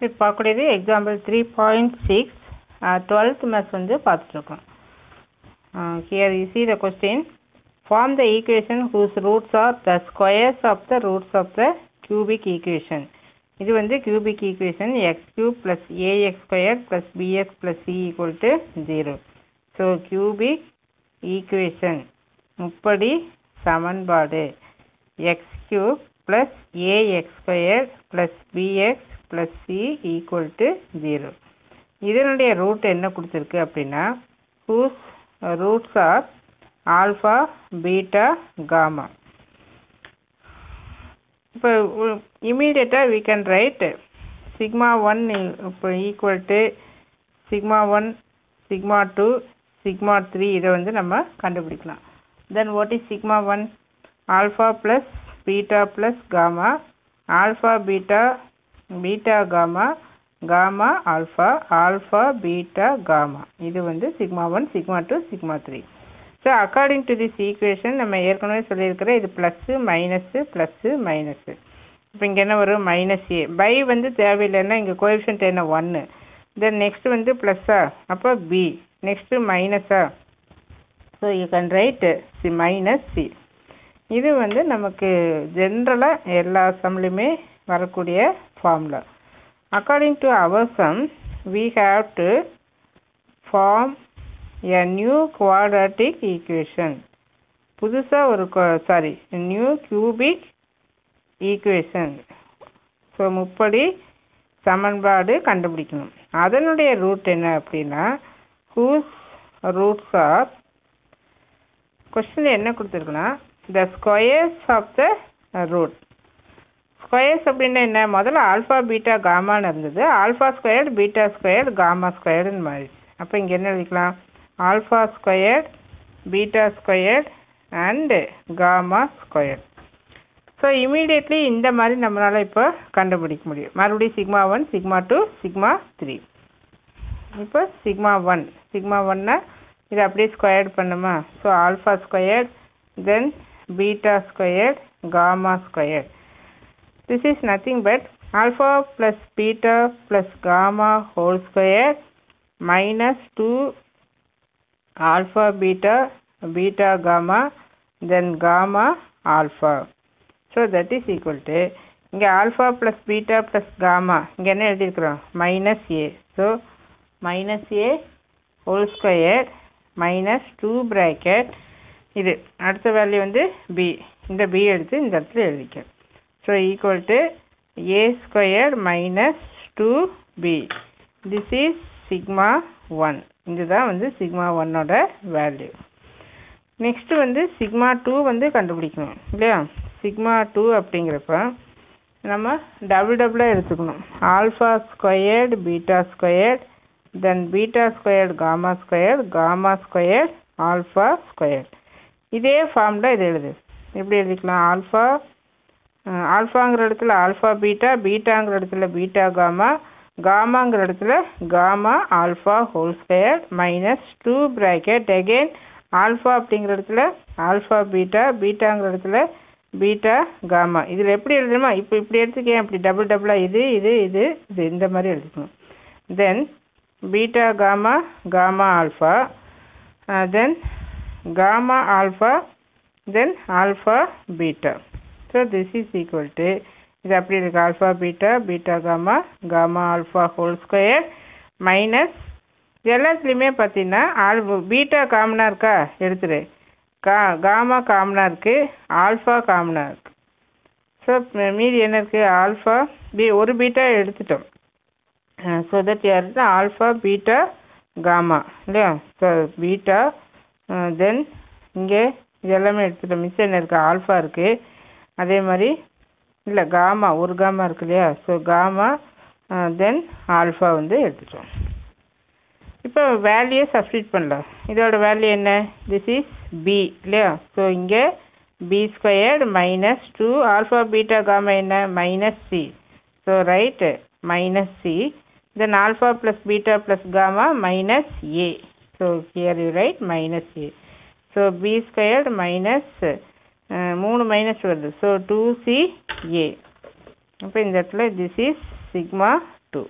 இப்போ பார்க்கக்கூடியது example three point six twelfth maths வந்து பார்த்துட்ருக்கோம். Here you see the question form the equation whose roots are the squares of the roots of the cubic equation இது வந்து cubic equation x cube plus a x square plus b x plus c equal to zero so cubic equation முப்படி சமன்பாடு. X cube plus a x square plus b x plus c equal to zero இதனுடைய root என்ன கொடுத்துருக்கு அப்படின்னா whose roots are alpha beta gamma இப்போ இமீடியட்டாக we can write sigma one இப்போ equal to sigma one sigma two sigma three இதை வந்து நம்ம கண்டுபிடிக்கலாம். Then what is sigma one alpha plus beta plus gamma alpha beta beta gamma gamma alpha alpha beta gamma. இது வந்து sigma one sigma two sigma three. So according to this equation நம்ம ஏற்கனவே சொல்லியிருக்கிற இது ப்ளஸ்ஸு மைனஸ்ஸு ப்ளஸ்ஸு மைனஸ்ஸு இப்போ இங்கே என்ன வரும்? மைனஸ் ஏ பை வந்து தேவையில்லைன்னா இங்கே கோஎஃபிஷியன்ட் என்ன? ஒன்று தென் நெக்ஸ்ட் வந்து ப்ளஸ்ஸா அப்போ B next மைனஸா so you can write c minus c இது வந்து நமக்கு ஜென்ரலாக எல்லா சம்லையுமே வரக்கூடிய formula. According to our sum, we have to form a new quadratic equation புதுசாக ஒரு sorry new cubic equation so முப்படி சமன்பாடு கண்டுபிடிக்கணும். அதனுடைய ரூட் என்ன அப்படின்னா ஹூஸ் ரூட்ஸ் ஆர் கொஸ்டின் என்ன கொடுத்துருக்குன்னா the squares of the root squares அப்படின்னா என்ன? முதல்ல ஆல்ஃபா பீட்டா காமான்னு இருந்தது. Alpha squared beta squared gamma ஸ்கொயர்டுன்னு மாறிடுச்சு அப்போ இங்கே என்ன எழுதிக்கலாம்? Alpha squared beta squared and gamma squared so immediately இந்த மாதிரி நம்மளால் இப்போ கண்டுபிடிக்க முடியும். மறுபடியும் sigma one sigma two sigma three இப்போ சிக்மா ஒன் சிக்மா ஒன்னா இதை அப்படியே ஸ்கொயர்ட் பண்ணுமா? So alpha squared then beta squared gamma squared this is nothing but alpha plus beta plus gamma whole square minus 2 alpha beta beta gamma then gamma alpha so that is equal to இங்கே alpha plus beta plus gamma இங்கே என்ன எழுதியிருக்கிறோம் minus a so minus a whole square minus two bracket இது அடுத்த value வந்து B இந்த B எடுத்து இந்த இடத்துல எழுதிக்க so equal to a squared minus 2b this is sigma 1 இதுதான் வந்து சிக்மா ஒன்னோட வேல்யூ நெக்ஸ்ட்டு வந்து சிக்மா டூ வந்து கண்டுபிடிக்கணும் இல்லையா? சிக்மா டூ அப்படிங்கிறப்ப நம்ம டபுள் டபுளாக எடுத்துக்கணும். Alpha squared beta squared then beta squared gamma squared gamma squared alpha squared இதே ஃபார்மில் இது எழுது. எப்படி எழுதிக்கலாம்? ஆல்ஃபா ஆல்ஃபாங்கிற இடத்துல ஆல்ஃபா பீட்டா பீட்டாங்கிற இடத்துல பீட்டா காமா காமாங்கிற இடத்துல gamma alpha whole square minus two bracket. Again alpha அப்படிங்கிற இடத்துல ஆல்ஃபா பீட்டா பீட்டாங்கிற இடத்துல பீட்டா காமா. இதில் எப்படி எழுதணுமா? இப்போ இப்படி எடுத்துக்கேன் இப்படி டபுள் டபுளாக இது இது இது இது இந்த மாதிரி எழுதிக்கணும். Then beta gamma gamma alpha. Then gamma alpha then alpha beta. So this is equal to இது அப்படி இருக்கு alpha beta beta gamma gamma alpha whole square minus எல்லாத்துலேயுமே பார்த்தீங்கன்னா ஆல் பீட்டா காமனாக இருக்கா? எடுத்துரு. கா காமா காமனாக இருக்குது ஆல்ஃபா காமனாக இருக்குது ஸோ மீதி என்ன இருக்குது ஆல்ஃபா பி ஒரு பீட்டா எடுத்துட்டோம். ஸோ தட் யார் ஆல்ஃபா பீட்டா காமா இல்லையா? ஸோ பீட்டா தென் இங்கே இது எல்லாமே எடுத்துட்டோம். மிஸ் என்ன இருக்குது ஆல்ஃபா இருக்குது அதே மாதிரி இல்லை காமா ஒரு காமா இருக்கு இல்லையா? ஸோ காமா தென் ஆல்ஃபா வந்து எடுத்துட்டோம். இப்போ வேல்யூ சப்ஸ்டியூட் பண்ணலாம். இதோட வேல்யூ என்ன? திஸ் இஸ் பி இல்லையா? ஸோ இங்கே b squared minus two alpha beta gamma என்ன? Minus c so write minus c then alpha plus beta plus gamma minus a so here you write minus a so b squared minus மூணு minus வருது. So two C A அப்போ இந்த இடத்துல this is sigma two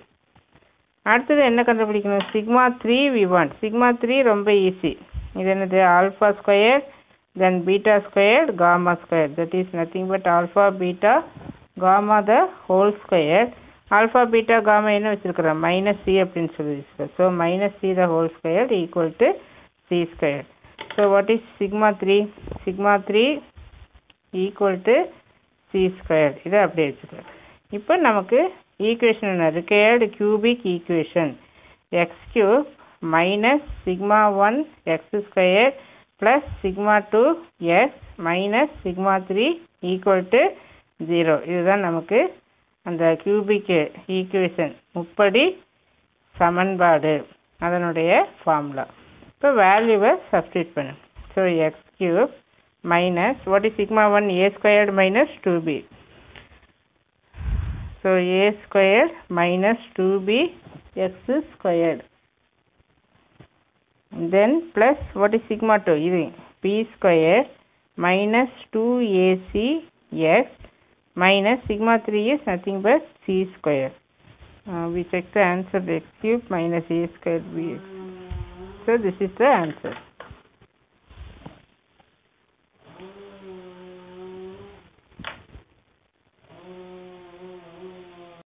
அடுத்தது என்ன கண்டுபிடிக்கணும்? Sigma three we want sigma three ரொம்ப easy இது என்னது? Alpha square then beta square gamma square that is nothing but alpha beta gamma the whole square alpha beta gamma என்ன வச்சுருக்கிறோம்? Minus C அப்படின்னு சொல்லி வச்சுருக்கோம் so minus c the whole square equal to c square so what is sigma three sigma three equal to c square இதை அப்படியே வச்சுக்கலாம். இப்போ நமக்கு ஈக்குவேஷன் என்ன required cubic equation x cube minus sigma one x square plus sigma two x minus sigma three equal to zero இதுதான் நமக்கு அந்த cubic equation முப்படி சமன்பாடு. அதனுடைய ஃபார்முலா இப்போ வேல்யூவை சப்ஸ்டியூட் பண்ணு so x cube minus what is sigma 1 a squared minus 2b so a squared minus 2b x squared. Then plus what is sigma 2 இது b squared minus 2ac x minus sigma 3 is nothing but c squared. Uh, we check the answer x cube minus a squared b so this is the answer